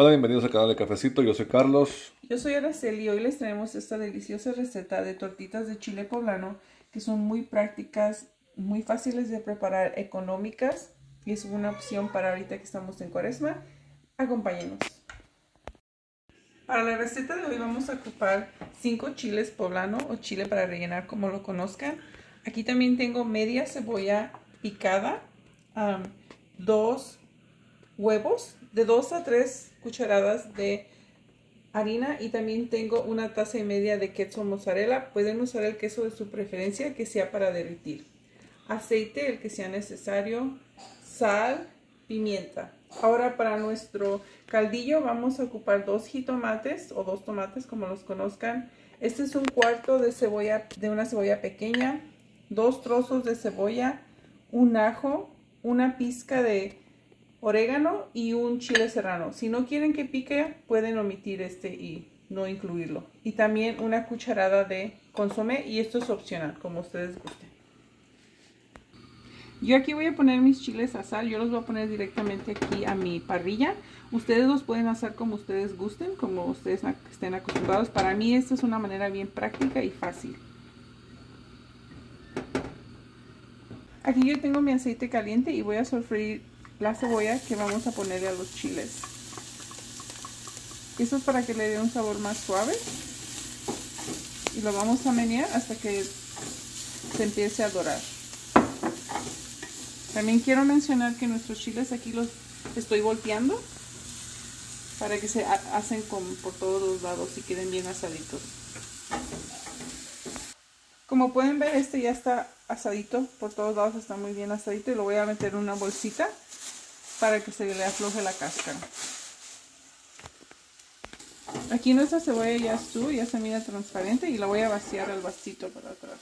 Hola, bienvenidos al canal de Cafecito, yo soy Carlos. Yo soy Araceli y hoy les traemos esta deliciosa receta de tortitas de chile poblano que son muy prácticas, muy fáciles de preparar, económicas y es una opción para ahorita que estamos en cuaresma. Acompáñenos. Para la receta de hoy vamos a ocupar 5 chiles poblano o chile para rellenar como lo conozcan. Aquí también tengo media cebolla picada, dos huevos, de 2 a 3 cucharadas de harina y también tengo una taza y media de queso mozzarella. Pueden usar el queso de su preferencia que sea para derretir. Aceite, el que sea necesario, sal, pimienta. Ahora para nuestro caldillo vamos a ocupar dos jitomates o dos tomates como los conozcan. Este es un cuarto de cebolla, de una cebolla pequeña, dos trozos de cebolla, un ajo, una pizca de orégano y un chile serrano. Si no quieren que pique, pueden omitir este y no incluirlo. Y también una cucharada de consomé y esto es opcional, como ustedes gusten. Yo aquí voy a poner mis chiles a sal, yo los voy a poner directamente aquí a mi parrilla. Ustedes los pueden hacer como ustedes gusten, como ustedes estén acostumbrados. Para mí esta es una manera bien práctica y fácil. Aquí yo tengo mi aceite caliente y voy a sofreír la cebolla que vamos a ponerle a los chiles. Esto es para que le dé un sabor más suave. Y lo vamos a menear hasta que se empiece a dorar. También quiero mencionar que nuestros chiles aquí los estoy volteando para que se hacen por todos los lados y queden bien asaditos. Como pueden ver, este ya está asadito por todos lados, está muy bien asadito y lo voy a meter en una bolsita para que se le afloje la cáscara. Aquí nuestra cebolla ya estuvo, ya se mira transparente y la voy a vaciar al vasito para atrás.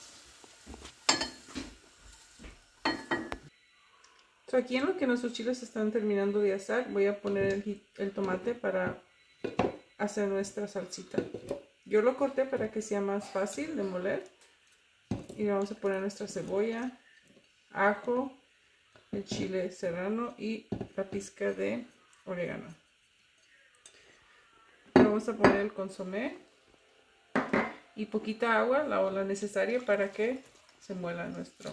aquí en lo que nuestros chiles están terminando de asar, voy a poner el, el tomate para hacer nuestra salsita. Yo lo corté para que sea más fácil de moler. Y vamos a poner nuestra cebolla, ajo, el chile serrano y la pizca de orégano. Vamos a poner el consomé y poquita agua, la ola necesaria para que se muela nuestro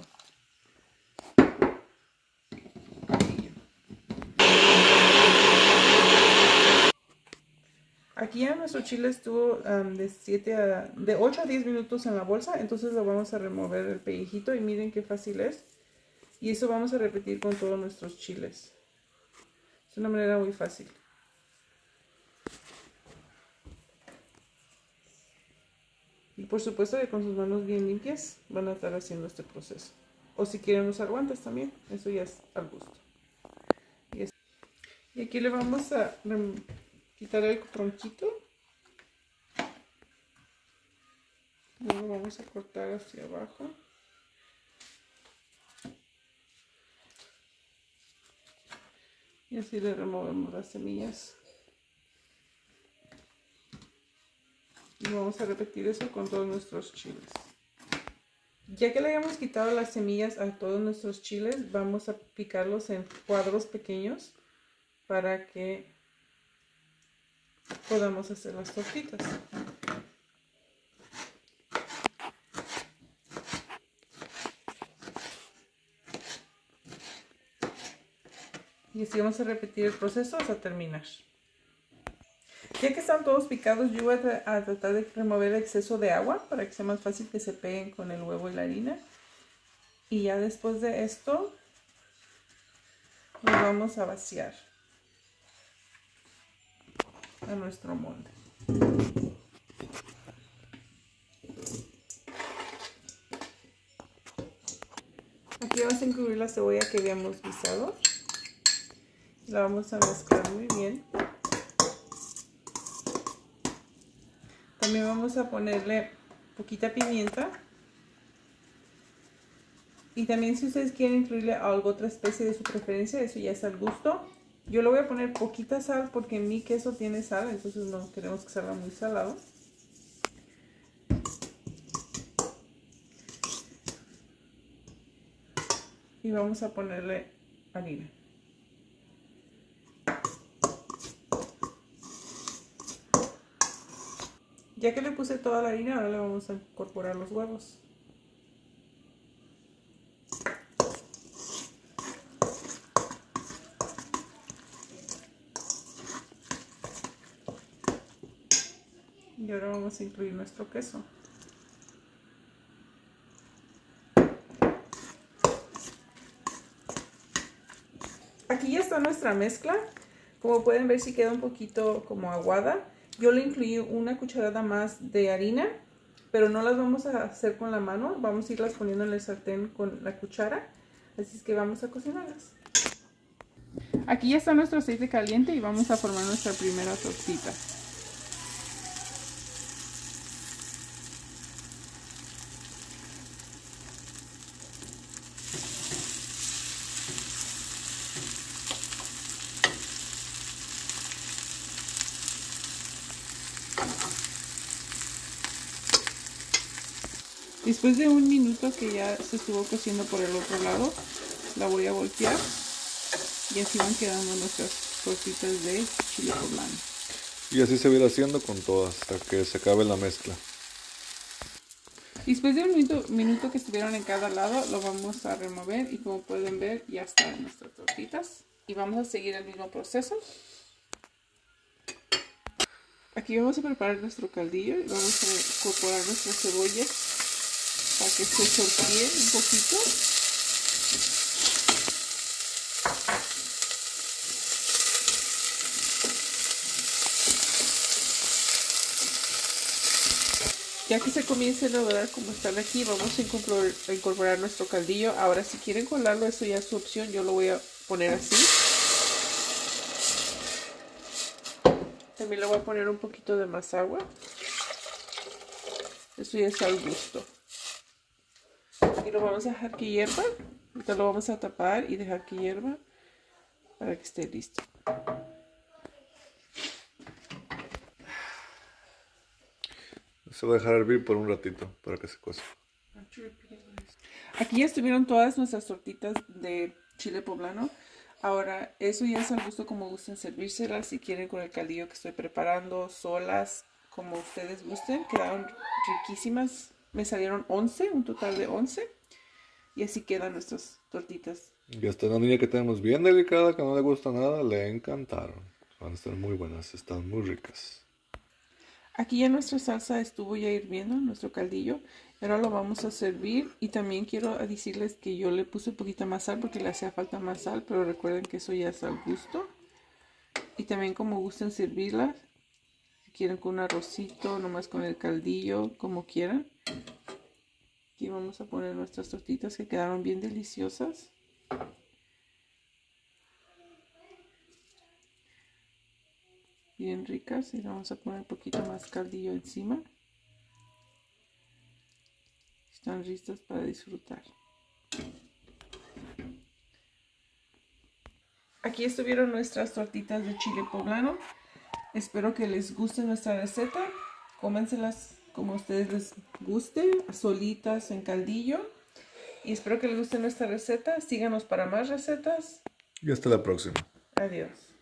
Aquí ya nuestro chile estuvo de, 7 a, de 8 a 10 minutos en la bolsa, entonces lo vamos a remover el pellejito y miren qué fácil es. Y eso vamos a repetir con todos nuestros chiles. Es una manera muy fácil. Y por supuesto que con sus manos bien limpias van a estar haciendo este proceso. O si quieren usar guantes también, eso ya es al gusto. Y, aquí le vamos a quitar el tronquito. Luego vamos a cortar hacia abajo. Y así le removemos las semillas. Y vamos a repetir eso con todos nuestros chiles. Ya que le hayamos quitado las semillas a todos nuestros chiles, vamos a picarlos en cuadros pequeños para que podamos hacer las tortitas. Y así vamos a repetir el proceso hasta terminar. Ya que están todos picados, yo voy a, tratar de remover el exceso de agua para que sea más fácil que se peguen con el huevo y la harina. Y ya después de esto, nos vamos a vaciar a nuestro molde. Aquí vamos a incluir la cebolla que habíamos guisado. La vamos a mezclar muy bien. También vamos a ponerle poquita pimienta. Y también si ustedes quieren incluirle algo, otra especie de su preferencia, eso ya es al gusto. Yo le voy a poner poquita sal porque mi queso tiene sal, entonces no queremos que salga muy salado. Y vamos a ponerle harina. Ya que le puse toda la harina, ahora le vamos a incorporar los huevos. Y ahora vamos a incluir nuestro queso. Aquí ya está nuestra mezcla. Como pueden ver si queda un poquito como aguada. Yo le incluí una cucharada más de harina, pero no las vamos a hacer con la mano. Vamos a irlas poniendo en el sartén con la cuchara. Así es que vamos a cocinarlas. Aquí ya está nuestro aceite caliente y vamos a formar nuestra primera tortita. Después de un minuto que ya se estuvo cociendo por el otro lado, la voy a voltear y así van quedando nuestras tortitas de chile poblano. Y así se va a ir haciendo con todas hasta que se acabe la mezcla. Después de un minuto, minuto que estuvieron en cada lado, lo vamos a remover y como pueden ver ya están nuestras tortitas. Y vamos a seguir el mismo proceso. Aquí vamos a preparar nuestro caldillo y vamos a incorporar nuestras cebollas para que se sortíe un poquito. Ya que se comience a dorar como están aquí, vamos a incorporar, nuestro caldillo. Ahora si quieren colarlo, eso ya es su opción. Yo lo voy a poner así. También le voy a poner un poquito de más agua. Eso ya es al gusto lo vamos a dejar que hierva. Ahorita lo vamos a tapar y dejar que hierva para que esté listo. Se va a dejar hervir por un ratito para que se cueza. Aquí ya estuvieron todas nuestras tortitas de chile poblano. Ahora, eso ya es al gusto como gusten servírselas. Si quieren con el caldillo que estoy preparando, solas, como ustedes gusten. Quedaron riquísimas me salieron 11, un total de 11. Y así quedan nuestras tortitas. Y hasta una niña que tenemos bien delicada, que no le gusta nada, le encantaron. Van a estar muy buenas, están muy ricas. Aquí ya nuestra salsa estuvo ya hirviendo, nuestro caldillo. Ahora lo vamos a servir y también quiero decirles que yo le puse un poquito más sal porque le hacía falta más sal, pero recuerden que eso ya es al gusto. Y también como gusten servirla, si quieren con un arrocito, nomás con el caldillo, como quieran. Aquí vamos a poner nuestras tortitas que quedaron bien deliciosas. Bien ricas y vamos a poner un poquito más caldillo encima. Están listas para disfrutar. Aquí estuvieron nuestras tortitas de chile poblano. Espero que les guste nuestra receta. Cómenselas como a ustedes les guste, solitas en caldillo. Y espero que les guste nuestra receta. Síganos para más recetas. Y hasta la próxima. Adiós.